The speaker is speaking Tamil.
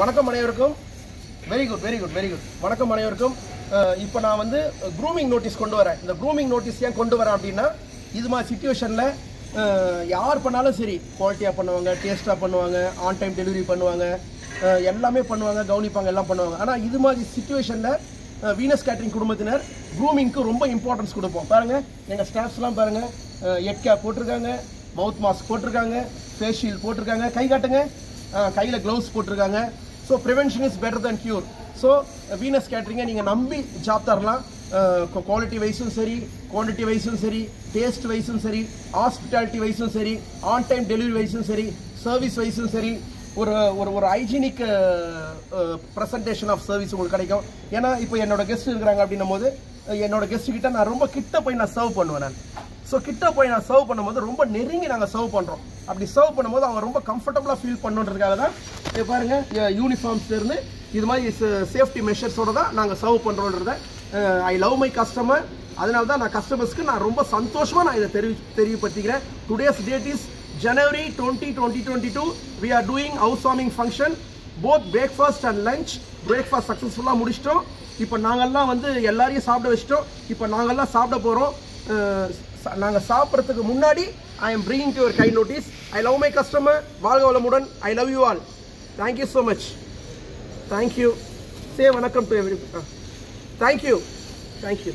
வணக்கம் அனைவருக்கும். Very good very good very good வணக்கம் அனைவருக்கும். இப்போ நான் வந்து க்ரூமிங் நோட்டீஸ் கொண்டு வரேன். இந்த க்ரூமிங் நோட்டீஸ் ஏன் கொண்டு வரேன் அப்படின்னா இது மாதிரி சுச்சுவேஷனில் யார் பண்ணாலும் சரி குவாலிட்டியாக பண்ணுவாங்க டேஸ்ட்டாக பண்ணுவாங்க ஆன் டைம் டெலிவரி பண்ணுவாங்க எல்லாமே பண்ணுவாங்க கவனிப்பாங்க எல்லாம் பண்ணுவாங்க. ஆனால் இது மாதிரி சுச்சுவேஷனில் வீனஸ் கேட்ரிங் குடும்பத்தினர் க்ரூமிங்க்கு ரொம்ப இம்பார்ட்டன்ஸ் கொடுப்போம். பாருங்கள் எங்கள் ஸ்டாஃப்ஸ்லாம் பாருங்கள் எட் கேப் போட்டிருக்காங்க மவுத் மாஸ்க் போட்டிருக்காங்க ஃபேஸ் ஷீல்ட் போட்டிருக்காங்க. கை காட்டுங்க. கையில் க்ளவுஸ் போட்டிருக்காங்க. So prevention is better than cure so Venus கேட்ரிங்கை நீங்கள் நம்பி ஜாப் தரலாம். குவாலிட்டி வைஸும் சரி குவான்டிட்டி வைஸும் சரி டேஸ்ட் வைஸும் சரி ஹாஸ்பிட்டாலிட்டி வைஸும் சரி ஆன் டைம் டெலிவரி வைஸும் சரி சர்வீஸ் வைஸும் சரி ஒரு ஒரு ஒரு ஹைஜீனிக் ப்ரெசன்டேஷன் ஆஃப் சர்வீஸ் உங்களுக்கு கிடைக்கும். ஏன்னா இப்போ என்னோட கெஸ்ட் இருக்கிறாங்க அப்படின்னும் போது என்னோட கெஸ்ட் கிட்ட நான் ரொம்ப கிட்ட போய் நான் சர்வ் பண்ணுவேன் நான். ஸோ கிட்ட போய் நான் சர்வ் பண்ணும்போது ரொம்ப நெருங்கி நாங்கள் சர்வ் பண்ணுறோம் அப்படி சர்வ் பண்ணும்போது அவங்க ரொம்ப கம்ஃபர்டபுளாக ஃபீல் பண்ணுன்றதுக்காக தான் இது பாருங்க யூனிஃபார்ம்ஸ்லேருந்து இது மாதிரி சேஃப்டி மெஷர்ஸோட தான் நாங்கள் சர்வ் பண்ணுறோன்றத ஐ லவ் மை கஸ்டமர் அதனால தான் நான் கஸ்டமர்ஸ்க்கு நான் ரொம்ப சந்தோஷமாக நான் இதை தெரிவி தெரியப்படுத்திக்கிறேன். Today's date is January twenty twenty twenty two we are doing house warming function both breakfast and lunch breakfast சக்ஸஸ்ஃபுல்லாக முடிச்சிட்டோம். இப்போ நாங்கள்லாம் வந்து எல்லாரையும் சாப்பிட வச்சிட்டோம். இப்போ நாங்கள்லாம் சாப்பிட போகிறோம் நாங்கள் சாப்பிட்றதுக்கு முன்னாடி I am bringing to your guy notice I love my customer வாழ்க வளமுடன். I love you all thank you so much thank you சே வணக்கம் டு எவ்ரி தேங்க்யூ தேங்க்யூ